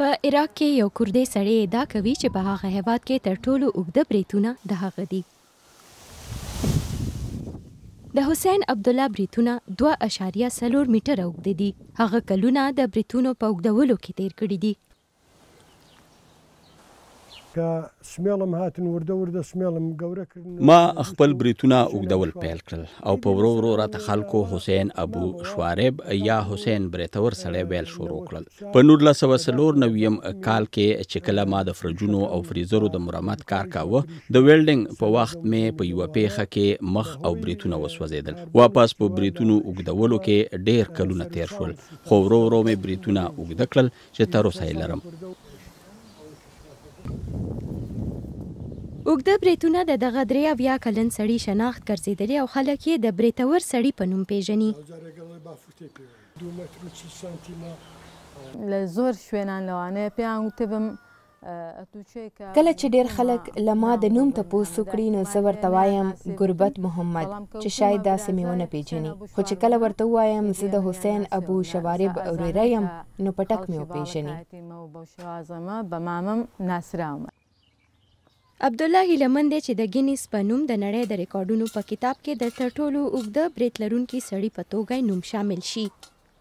په عراق کې یو کوردی سړی ادعا کوي چې په هغه هیواد کې تر ټولو اوږده بریتونه د هغه دي. د حسین عبدالله بریتونه دوه اعشاریه څلور میټره اوږده دي. هغه کلونه د بریتونو په اوږدولو کې تېر کړي دي. ما خپل بریتونه اوږدول پیل کړل او په ورو ورو راته خلکو حسین ابو شوارب یا حسین بریتور سړی ویل شروع کړل په 1994 کال کې چې کله ما د فرجونو او فریزرو د مرمت کار کاوه د ویلډینګ په وخت مې په یوه پیښه کې مخ او بریتونه وسوځیدل واپس په بریتونو اوږدولو کې ډیر کلونه تیر شول خو ورو ورو مې بریتونه اوږده کړل چې تر اوسه یې لرم. اوږده برېتونه د دغه درې اویا کلن سړي شناخت ګرځېدلي او خلک یې د برېتور سړي په نوم پېژني. له زور شوێنان لەوانەیە پێیان وتبم کله چې ډېر خلک له ما د نوم تپوس وکړي نو زه ورته وایم ګربت محمد چې شاید داسې مې ونه پېژني خو چې کله ورته ووایم زه د حسین ابو شوارب ورېره یم نو په ټک مې وپېژني. عبدالله هیله من دی چې د ګینیس په نوم د نړۍ د ریکارډونو په کتاب کې د تر ټولو اوږده برېت لرونکي سړي په توګه نوم شامل شي.